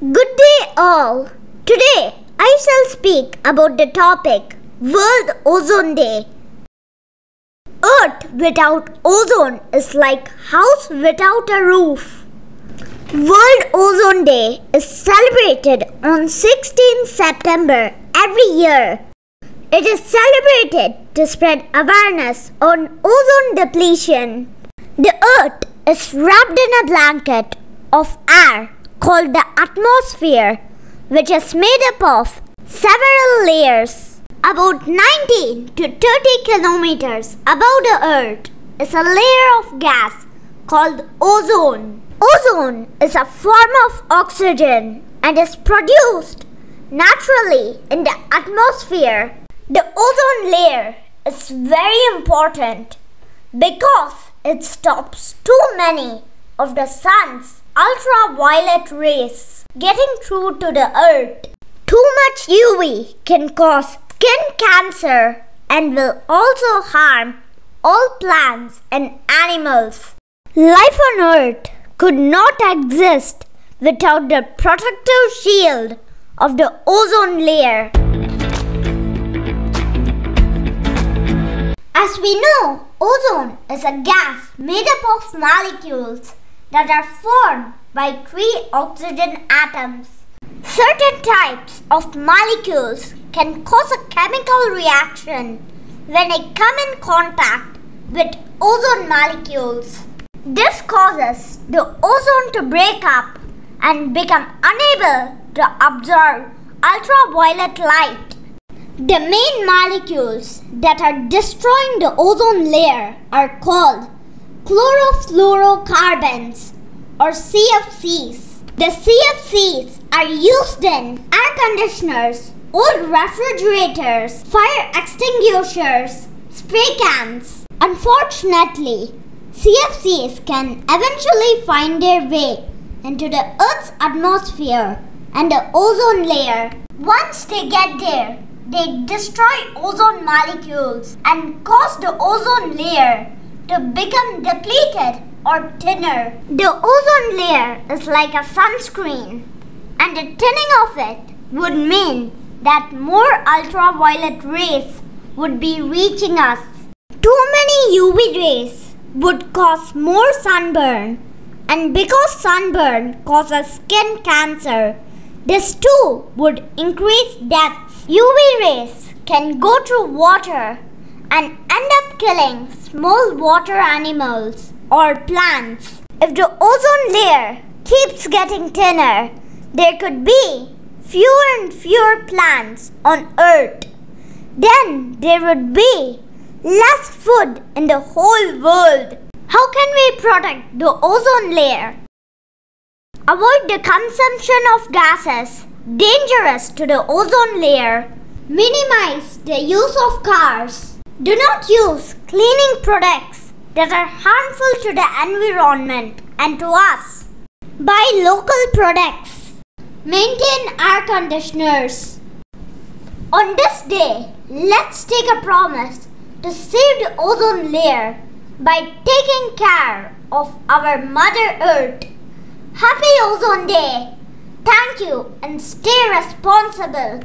Good day, all. Today, I shall speak about the topic World Ozone Day. Earth without ozone is like house without a roof. World Ozone Day is celebrated on 16 September every year. It is celebrated to spread awareness on ozone depletion. The earth is wrapped in a blanket of air called the atmosphere, which is made up of several layers. About 19 to 30 kilometers above the earth is a layer of gas called ozone. Ozone is a form of oxygen and is produced naturally in the atmosphere. The ozone layer is very important because it stops too many of the sun's ultraviolet rays getting through to the earth. Too much UV can cause skin cancer and will also harm all plants and animals. Life on earth could not exist without the protective shield of the ozone layer. As we know, ozone is a gas made up of molecules that are formed by three oxygen atoms. Certain types of molecules can cause a chemical reaction when they come in contact with ozone molecules. This causes the ozone to break up and become unable to absorb ultraviolet light. The main molecules that are destroying the ozone layer are called chlorofluorocarbons or CFCs. The CFCs are used in air conditioners, old refrigerators, fire extinguishers, spray cans. Unfortunately, CFCs can eventually find their way into the Earth's atmosphere and the ozone layer. Once they get there, they destroy ozone molecules and cause the ozone layer to become depleted or thinner. The ozone layer is like a sunscreen, and the thinning of it would mean that more ultraviolet rays would be reaching us. Too many UV rays would cause more sunburn, and because sunburn causes skin cancer, this too would increase deaths. UV rays can go through water and end up killing small water animals or plants. If the ozone layer keeps getting thinner, there could be fewer and fewer plants on Earth. Then there would be less food in the whole world. How can we protect the ozone layer? Avoid the consumption of gases dangerous to the ozone layer. Minimize the use of cars. Do not use cleaning products that are harmful to the environment and to us. Buy local products. Maintain air conditioners. On this day, let's take a promise to save the ozone layer by taking care of our Mother Earth. Happy Ozone Day! Thank you and stay responsible.